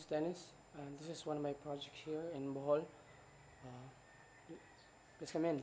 is Dennis, and this is one of my projects here in Bohol. Uh, please come in.